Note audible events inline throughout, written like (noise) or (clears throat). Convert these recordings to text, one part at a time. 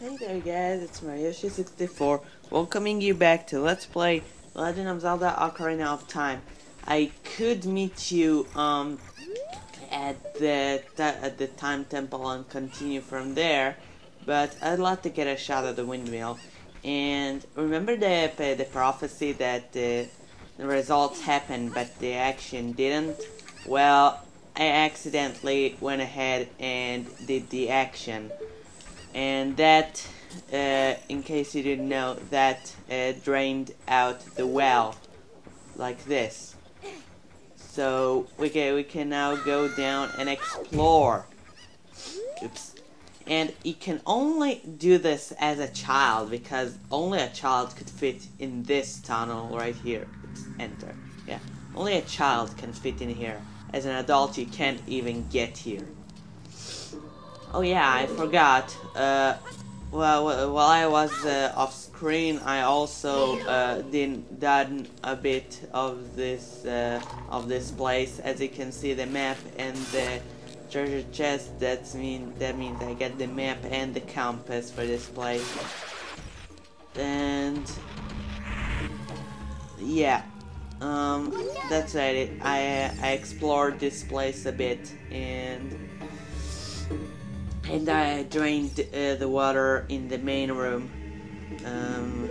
Hey there guys, it's Maryoshi64, welcoming you back to Let's Play Legend of Zelda Ocarina of Time. I could meet you um at the at the Time Temple and continue from there, but I'd like to get a shot at the windmill. And remember the the prophecy that the, the results happened but the action didn't? Well, I accidentally went ahead and did the action and that uh, in case you didn't know that uh, drained out the well like this. So we can we can now go down and explore. Oops. And you can only do this as a child because only a child could fit in this tunnel right here. Oops, enter. Yeah only a child can fit in here. As an adult you can't even get here Oh yeah, I forgot. Uh, well, while I was uh, off screen, I also uh, did done a bit of this uh, of this place. As you can see, the map and the treasure chest. That's mean that means I get the map and the compass for this place. And yeah, um, that's it. I I explored this place a bit and and I drained uh, the water in the main room. Um,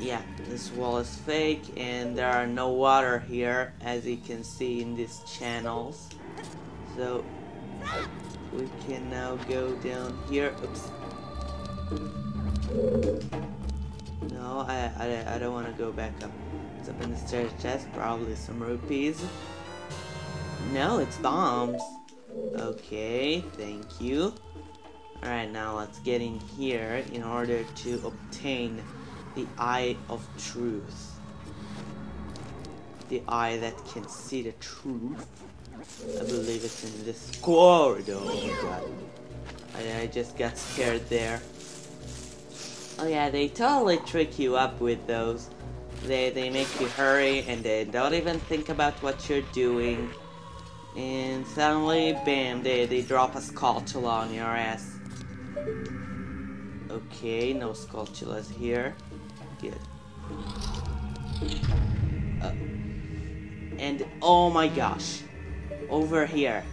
yeah, this wall is fake and there are no water here as you can see in these channels. So we can now go down here. Oops. No, I, I, I don't want to go back up. It's up in the stairs chest, probably some rupees. No, it's bombs. Okay, thank you. Alright, now let's get in here in order to obtain the Eye of Truth. The eye that can see the truth. I believe it's in this corridor. Oh god. I, I just got scared there. Oh yeah, they totally trick you up with those. They, they make you hurry and they don't even think about what you're doing. And suddenly, bam, they, they drop a Skulltula on your ass. Okay, no Skulltulas here. Good. Uh, and oh my gosh, over here,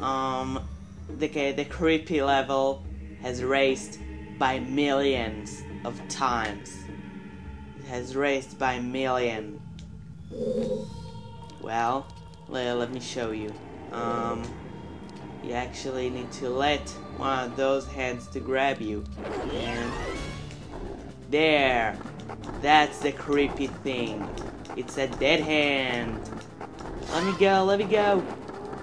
um, the the creepy level has raised by millions of times. It has raised by million. Well, let, let me show you. Um, you actually need to let one of those hands to grab you. And there. That's the creepy thing. It's a dead hand. Let me go, let me go.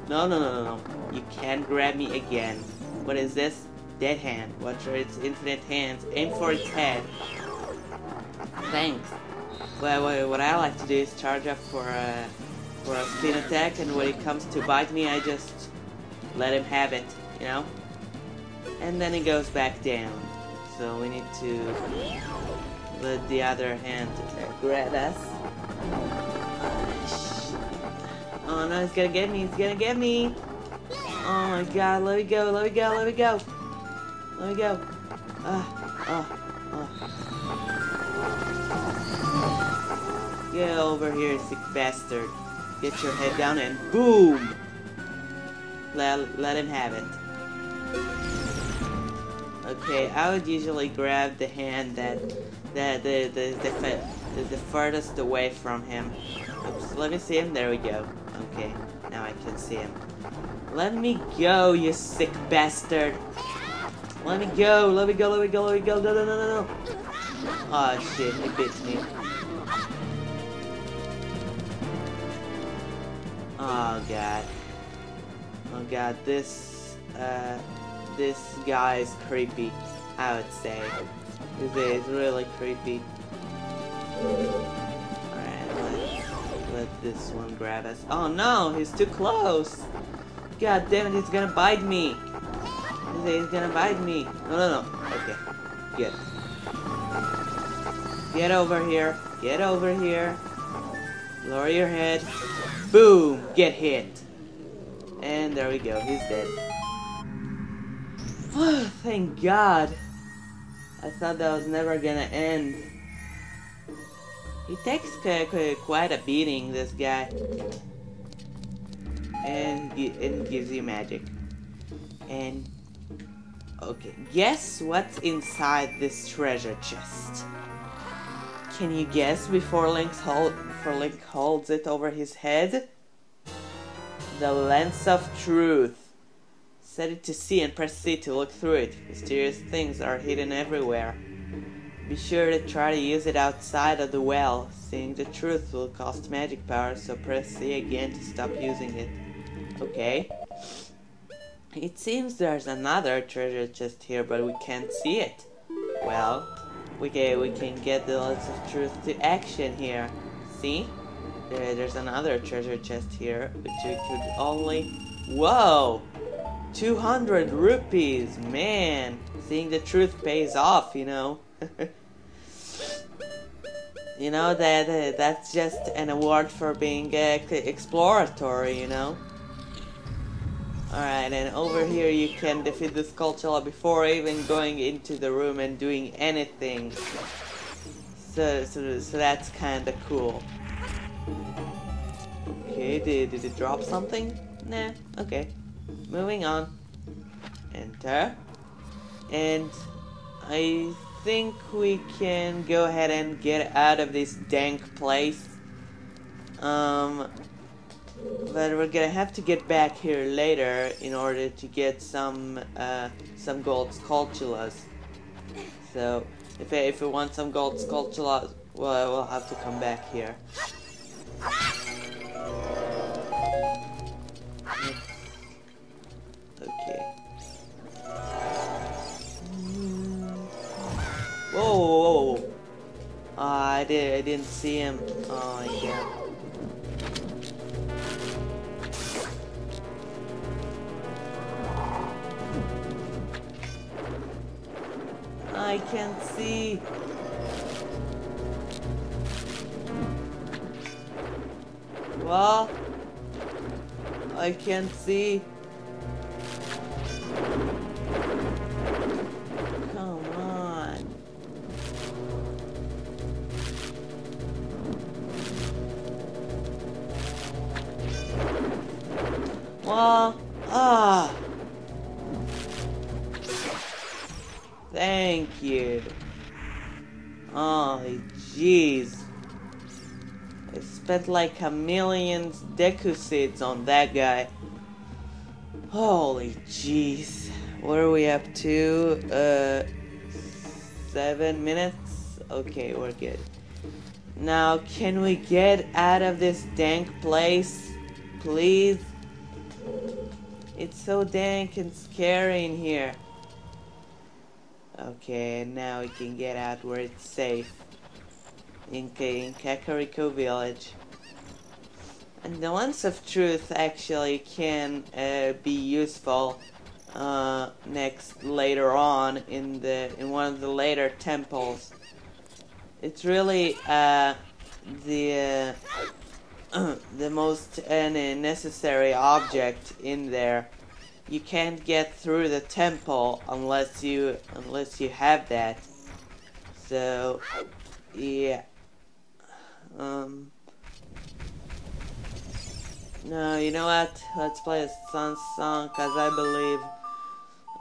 No, no, no, no, no. You can't grab me again. What is this? Dead hand. Watch for its infinite hands. Aim for its head. Thanks. Well, what I like to do is charge up for a, for a spin attack, and when it comes to bite me, I just let him have it, you know? And then he goes back down. So we need to let the other hand grab us. Oh no, he's gonna get me, he's gonna get me! Oh my god, let me go, let me go, let me go! Let me go. Ah, oh, oh. Get over here, sick bastard. Get your head down and boom! Let, let him have it. Okay, I would usually grab the hand that that the the the, the, the furthest away from him. Oops, let me see him. There we go. Okay, now I can see him. Let me go, you sick bastard. Let me go. Let me go. Let me go. Let me go. No, no, no, no, no. Oh shit, he bit me. Oh god. Oh god, this, uh, this guy is creepy, I would say. This is really creepy. Alright, let, let this one grab us. Oh no, he's too close! God damn it, he's gonna bite me! He's gonna bite me! No, no, no. Okay, good. Get over here. Get over here. Lower your head. Boom! Get hit. And there we go, he's dead. (sighs) thank God. I thought that was never gonna end. He takes quite a beating, this guy. And it gives you magic. And okay, guess what's inside this treasure chest? Can you guess before Link's hold Link holds it over his head? The lens of truth. Set it to C and press C to look through it. Mysterious things are hidden everywhere. Be sure to try to use it outside of the well. Seeing the truth will cost magic power, so press C again to stop using it. Okay. It seems there's another treasure chest here, but we can't see it. Well, we can, we can get the Lens of Truth to action here. See? There, there's another treasure chest here, which we could only... Whoa! 200 rupees, man. Seeing the truth pays off, you know. (laughs) you know that uh, that's just an award for being uh, exploratory, you know. Alright, and over here you can defeat the Skulltula before even going into the room and doing anything. So, so, so that's kinda cool. Okay, did, did it drop something? Nah, okay. Moving on. Enter. And I think we can go ahead and get out of this dank place. Um, but we're gonna have to get back here later in order to get some uh, some gold Skulltulas. So if if we want some gold Skulltulas, well, we'll have to come back here. Whoa, whoa, whoa. Uh, I did. I didn't see him. Oh yeah. I can't see. Well, I can't see. Ah, ah. Thank you. Oh, jeez. I spent like a million Deku seeds on that guy. Holy jeez. What are we up to? Uh, seven minutes? Okay, we're good. Now, can we get out of this dank place? Please? It's so dank and scary in here. Okay, now we can get out where it's safe. In, in Kakariko village. And the Lens of Truth actually can uh, be useful uh, next later on in the in one of the later temples. It's really uh, the uh, (clears throat) the most uh, necessary object in there. You can't get through the temple unless you unless you have that. So, yeah. Um. No, you know what? Let's play a Sun song, cause I believe.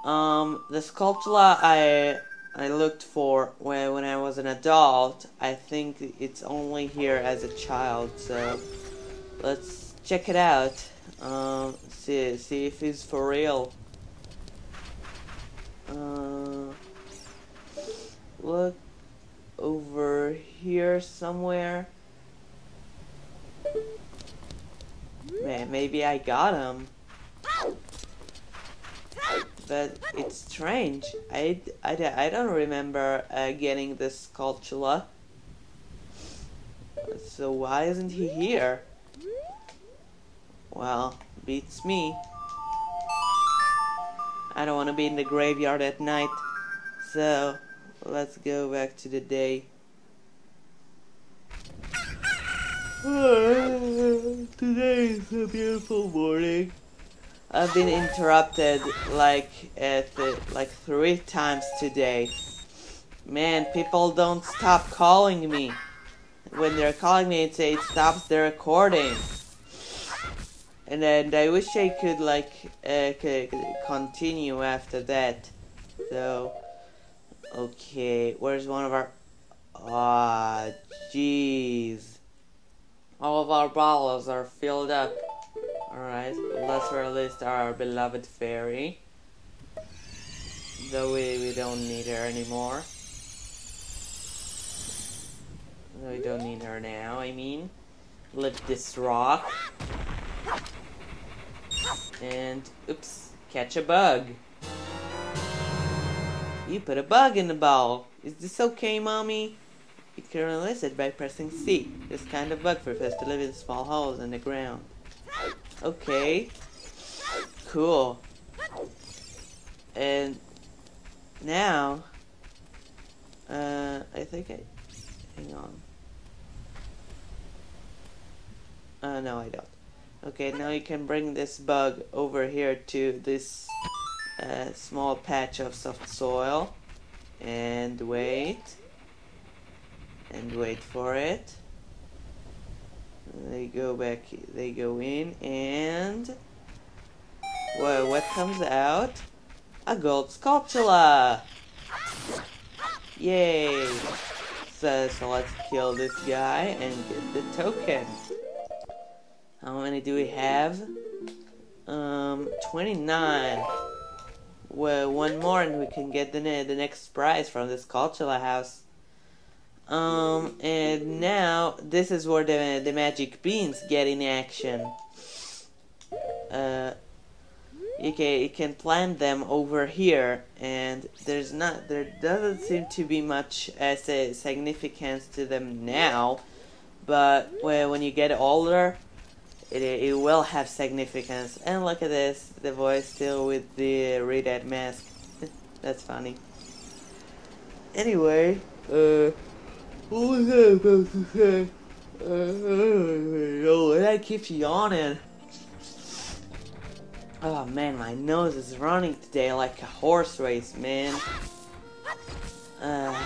Um, the Skulltula I I looked for when, when I was an adult. I think it's only here as a child, so let's check it out. Um, see, see if it's for real. Uh, look over here somewhere. Man, maybe I got him but it's strange. I, I, I don't remember uh, getting this Skulltula. So why isn't he here? Well, beats me. I don't want to be in the graveyard at night. So, let's go back to the day. (sighs) Today is a beautiful morning. I've been interrupted like at the, like three times today. Man, people don't stop calling me. When they're calling me, it, it stops the recording. And then I wish I could like uh, continue after that. So, okay, where's one of our? Ah, jeez. All of our bottles are filled up. Alright, let's release our beloved fairy. Though we, we don't need her anymore. We don't need her now, I mean. Lift this rock. And, oops, catch a bug. You put a bug in the ball. Is this okay, mommy? You can release it by pressing C. This kind of bug prefers to live in small holes in the ground. Okay. Cool. And now, uh, I think I, hang on. Uh, no, I don't. Okay, now you can bring this bug over here to this uh, small patch of soft soil. And wait. And wait for it. They go back they go in and well, what comes out? A gold Skulltula yay! So, so let's kill this guy and get the token how many do we have um 29 well, one more and we can get the, ne- the next prize from this Skulltula house. Um, and now this is where the, the magic beans get in action. Uh, you can, you can plant them over here and there's not, there doesn't seem to be much as a significance to them now, but when you get older, it, it will have significance. And look at this, the voice still with the red hat mask. (laughs) That's funny. Anyway, uh, what was I supposed to say? Uh, oh, and I keep yawning. Oh man, my nose is running today like a horse race, man. Uh,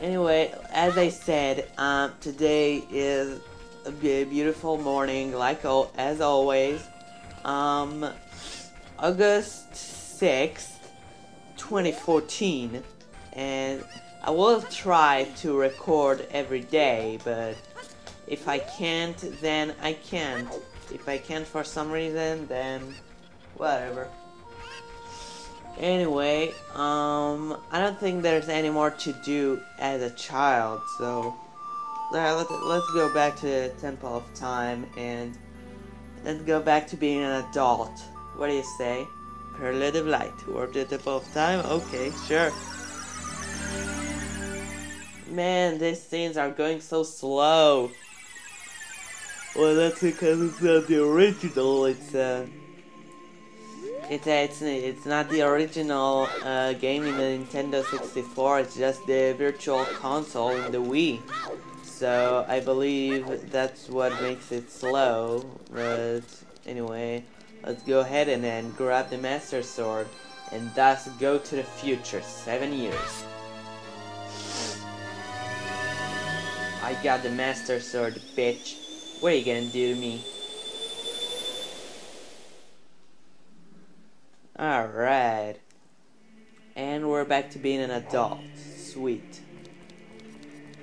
anyway, as I said, um, today is a beautiful morning, like as always. Um, August 6th, 2014, and I will try to record every day, but if I can't, then I can't. If I can't for some reason, then whatever. Anyway, um, I don't think there's any more to do as a child, so let's, let's go back to the Temple of Time and let's go back to being an adult. What do you say? Prelude of Light, or the Temple of Time? Okay, sure. Man, these scenes are going so slow. Well, that's because it's not the original. It's uh, it's uh, it's it's not the original uh, game in the Nintendo 64. It's just the Virtual Console in the Wii. So I believe that's what makes it slow. But anyway, let's go ahead and then grab the Master Sword and thus go to the future, seven years. I got the Master Sword, bitch. What are you gonna do to me? Alright. And we're back to being an adult. Sweet.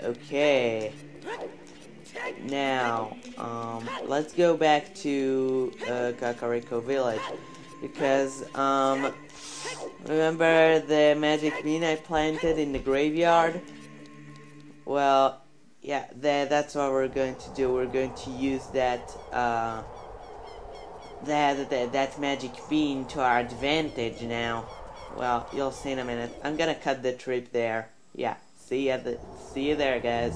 Okay. Now, um, let's go back to uh, Kakariko Village. Because, um, remember the magic bean I planted in the graveyard? Well, yeah, that, that's what we're going to do. We're going to use that, uh, that, that, that magic bean to our advantage now. Well, you'll see in a minute. I'm gonna cut the trip there. Yeah, see you, the, see you there, guys.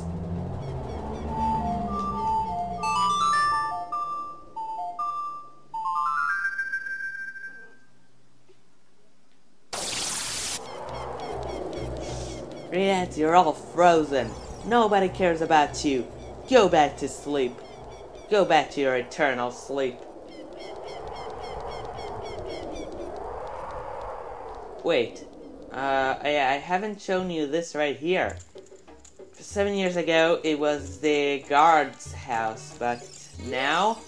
Reds, you're all frozen. Nobody cares about you. Go back to sleep. Go back to your eternal sleep. Wait, Uh, I, I haven't shown you this right here. Seven years ago, it was the guard's house, but now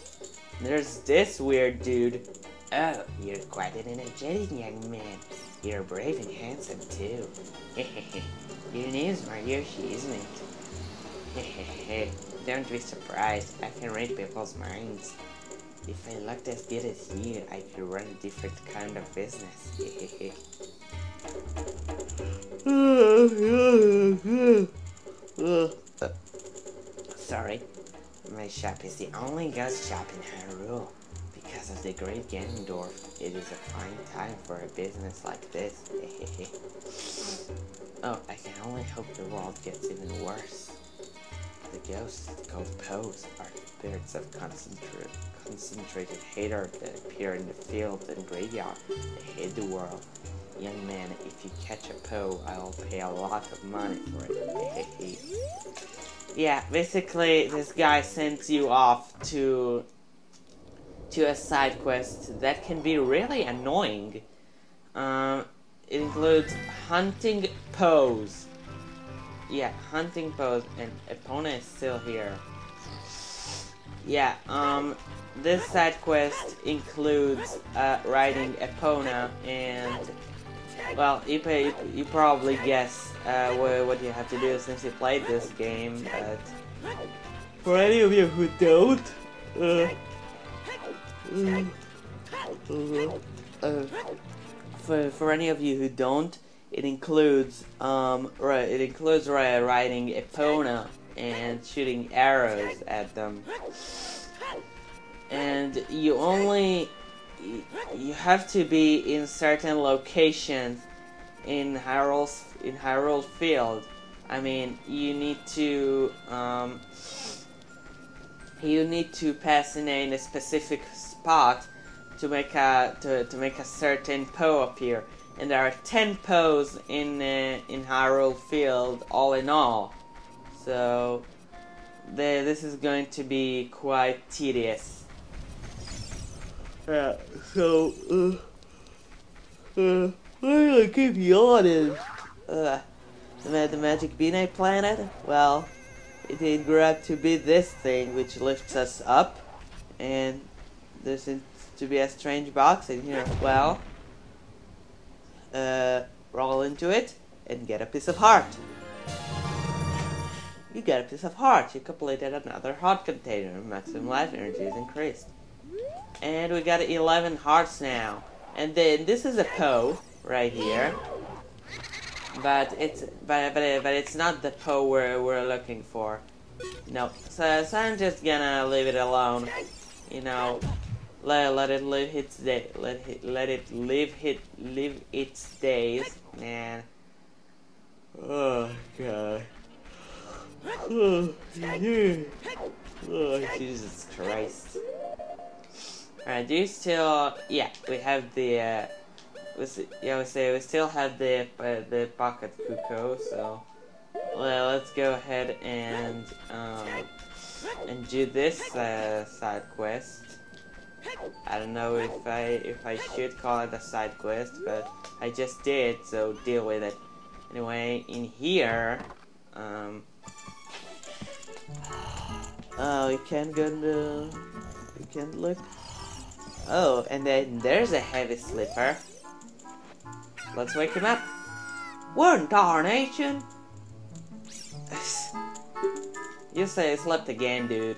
there's this weird dude. Oh, you're quite an energetic young man. You're brave and handsome too. (laughs) Your name's Maryoshi, isn't it? (laughs) Don't be surprised. I can read people's minds. If I looked as good as you, I could run a different kind of business. Hehehe. (laughs) Sorry, my shop is the only ghost shop in Hyrule. Because of the great Ganondorf, it is a fine time for a business like this. Oh, I can only hope the world gets even worse. The ghosts called Poes are spirits of concentrated, concentrated hatred that appear in the fields and graveyard. They hate the world. Young man, if you catch a Poe, I'll pay a lot of money for it. yeah, basically, this guy sends you off to to a side quest that can be really annoying. Um, it includes hunting Poes. Yeah, hunting Poes, and Epona is still here. Yeah, um, this side quest includes uh, riding Epona, and well, you, pay, you probably guess uh, what, you have to do since you played this game, but for any of you who don't, uh, uh, for, for any of you who don't, it includes um right it includes right, riding Epona and shooting arrows at them. And you only you have to be in certain locations in Hyrule in Hyrule Field. I mean, you need to um, you need to pass in a specific spot to make a to, to make a certain Poe appear. And there are ten Poes in uh, in Hyrule Field all in all. So the, this is going to be quite tedious. Yeah, so uh, uh, I keep yawning. Uh, the, the Magic Bean Planet? Well, it grow up to be this thing which lifts us up, and there seems to be a strange box in here. Well, uh, roll into it and get a piece of heart. You get a piece of heart. You completed another heart container. Maximum life energy is increased. And we got 11 hearts now. And then this is a Poe right here. But it's but but, but it's not the Poe we're, we're looking for. No. So, so I'm just gonna leave it alone. You know, let, let it live its day. Let it let it live it live its days, man. Oh god. Oh, oh Jesus Christ. Alright, do you still... Yeah, we have the... Uh, we, yeah, we say we still have the uh, the pocket Cucco, so... Well, let's go ahead and um, and do this uh, side quest. I don't know if I if I should call it a side quest, but I just did, so deal with it. Anyway, in here, um, Oh, you can't go to... You can't look. Oh, and then there's a heavy sleeper. Let's wake him up. What darnation? (sighs) you say he slept again, dude.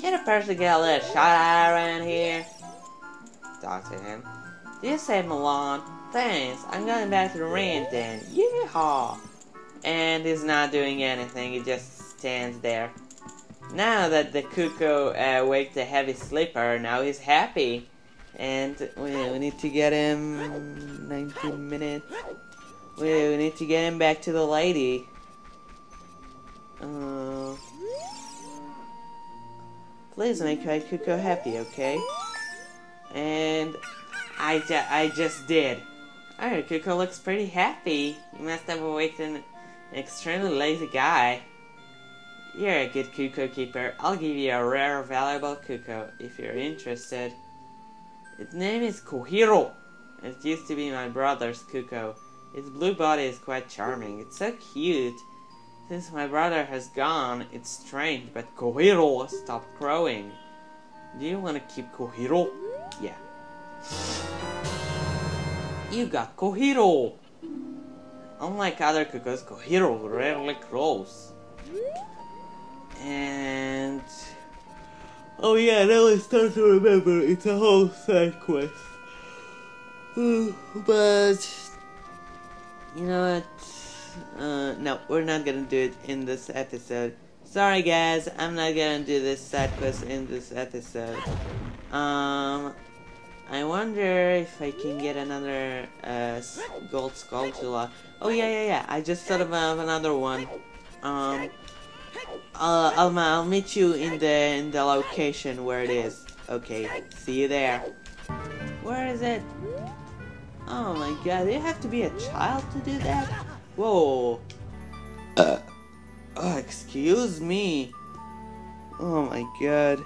Can a person get a little shot eye around here? Talk to him. You say Malon? Thanks, I'm going back to the ranch then. Yeehaw! And he's not doing anything, he just stands there. Now that the cuckoo uh, waked the heavy sleeper, now he's happy. And we, we need to get him 19 minutes. We, we need to get him back to the lady. Uh, please make my Cucco happy, okay? And I, ju I just did. Alright, Cucco looks pretty happy. You must have awakened an extremely lazy guy. You're a good Cucco keeper. I'll give you a rare, valuable Cucco if you're interested. Its name is Cojiro. It used to be my brother's Cucco. Its blue body is quite charming. It's so cute. Since my brother has gone, it's strange, but Cojiro stopped growing. Do you want to keep Cojiro? Yeah. You got Cojiro! Unlike other cuckoos, Cojiro rarely grows. And... Oh yeah, now I start to remember, it's a whole side quest. (sighs) but... You know what? Uh, no, we're not gonna do it in this episode. Sorry guys, I'm not gonna do this side quest in this episode. Um, I wonder if I can get another uh, gold Skulltula. Oh yeah, yeah, yeah. I just thought of another one. Um, I'll, I'll, I'll meet you in the in the location where it is. Okay, see you there. Where is it? Oh my god, do you have to be a child to do that? Whoa. Uh, oh, excuse me. Oh my god.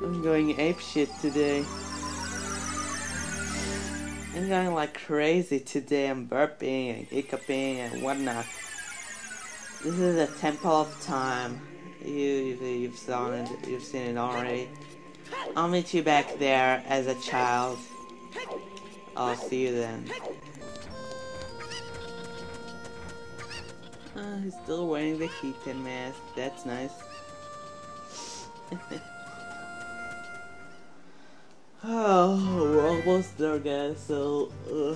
I'm going apeshit today. I'm going like crazy today. I'm burping and hiccuping and whatnot. This is a temple of time. You, you've, it. You've seen it already. I'll meet you back there as a child. I'll see you then. Uh, he's still wearing the Keaton mask. That's nice. (laughs) oh, we're almost there, guys. So, uh,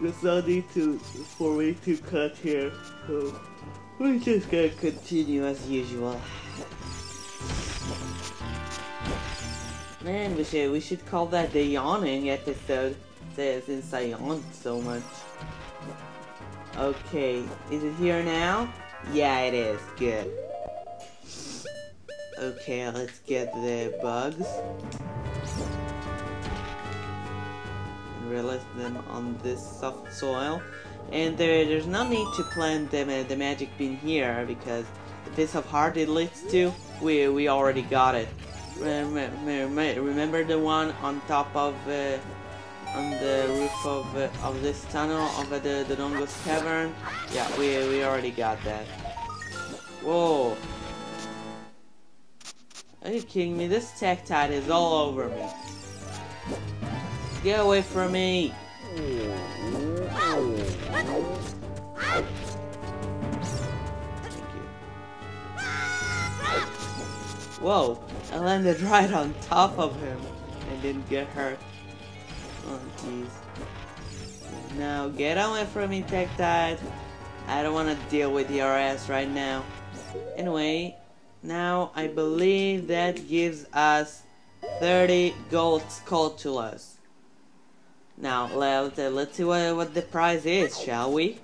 there's no need to for me to cut here. So, we're just gonna continue as usual. Man, we should we should call that the yawning episode. Since I yawned so much. Okay, is it here now? Yeah, it is. Good. Okay, let's get the bugs. And release them on this soft soil. And there, there's no need to plant the, the magic bean here, because the piece of heart it leads to, we, we already got it. Remember the one on top of... Uh, on the roof of uh, of this tunnel over the the Dongos cavern. Yeah, we we already got that. Whoa! Are you kidding me? This Tektite is all over me. Get away from me! Whoa! I landed (laughs) right on top of him and didn't get hurt. Oh, jeez. Now, get away from me, Tektite. I don't want to deal with your ass right now. Anyway, now I believe that gives us 30 gold Skulltulas. Now, let, let's see what, what the prize is, shall we?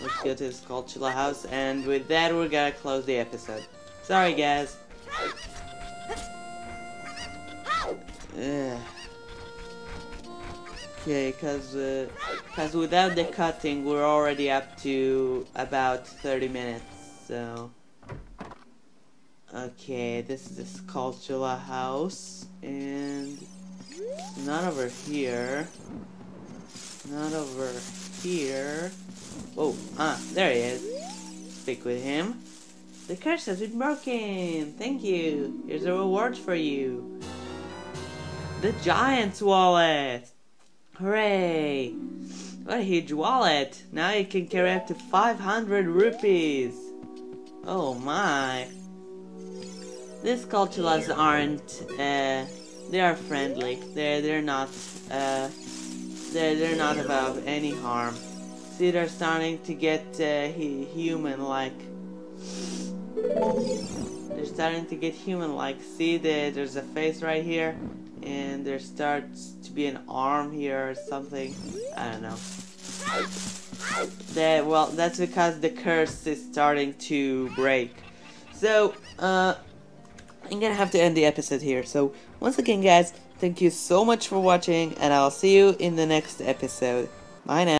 Let's go to the Skulltula house, and with that, we're gonna close the episode. Sorry, guys. (laughs) Ugh. Okay, cause, uh, cause without the cutting, we're already up to about 30 minutes, so... Okay, this is the Skulltula house, and... Not over here. Not over here. Oh, ah, there he is. Speak with him. The curse has been broken! Thank you! Here's a reward for you. The Giant's Wallet! Hooray! What a huge wallet! Now you can carry up to 500 rupees! Oh my! These Skulltulas aren't, uh, they are friendly. They're, they're not, uh, they're, they're not above any harm. See, they're starting to get, uh, human-like. They're starting to get human-like. See, the, there's a face right here, and there starts to be an arm here or something. I don't know. That well, that's because the curse is starting to break. So, uh, I'm gonna have to end the episode here. So, once again, guys, thank you so much for watching, and I'll see you in the next episode. Bye now.